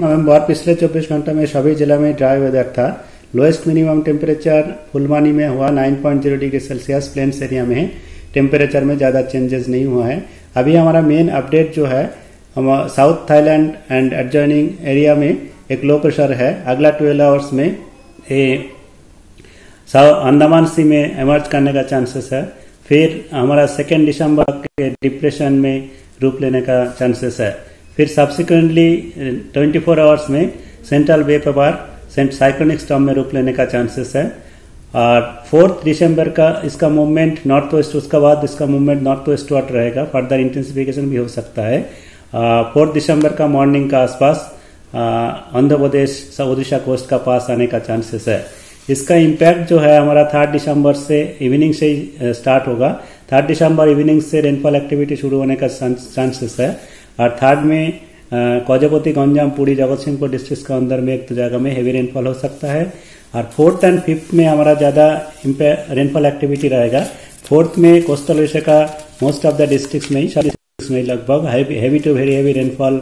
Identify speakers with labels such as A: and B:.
A: नवंबर पिछले 24 घंटों में सभी जिला में ड्राई वेदर था। लोएस्ट मिनिमम टेम्परेचर फुलवानी में हुआ 9.0 डिग्री सेल्सियस प्लेन्स एरिया में। टेम्परेचर में ज़्यादा चेंजेस नहीं हुआ है। अभी हमारा मेन अपडेट जो है, हम south Thailand and adjoining area में एक लो प्रेशर है। अगला 12 आवर्स में ए अंडमान सी में एमर्ज करने का चांसेस है। फिर हमारा सेकेंड दिसंबर के डिप्रेशन में रूप लेने का चांसेस है। फिर सब्सिक्वेंटली 24 फोर आवर्स में सेंट्रल वे पर सेंट साइक्लोनिक स्टॉम में रूप लेने का चांसेस है। और फोर्थ दिसंबर का इसका मूवमेंट नॉर्थ वेस्ट उसका बाद इसका मूवमेंट नॉर्थ वेस्ट वर्ड रहेगा। फर्दर इंटेंसिफिकेशन भी हो सकता है। फोर्थ दिसंबर का मॉर्निंग का आसपास आंध्र प्रदेश ओडिशा कोस्ट का पास आने का चांसेस है। इसका इम्पैक्ट जो है हमारा थर्ड दिसंबर से इवनिंग से स्टार्ट होगा। थर्ड दिसंबर इवनिंग से रेनफॉल एक्टिविटी शुरू होने का चांसेस है। और थर्ड में कोजपति गंजाम पुरी जगत सिंहपुर डिस्ट्रिक्ट के अंदर में एक तो जगह में हैवी रेनफॉल हो सकता है। और फोर्थ एंड फिफ्थ में हमारा ज़्यादा रेनफॉल एक्टिविटी रहेगा। फोर्थ में कोस्टल ओडिशा का मोस्ट ऑफ़ द डिस्ट्रिक्ट में ही में लगभग heavy to very heavy rainfall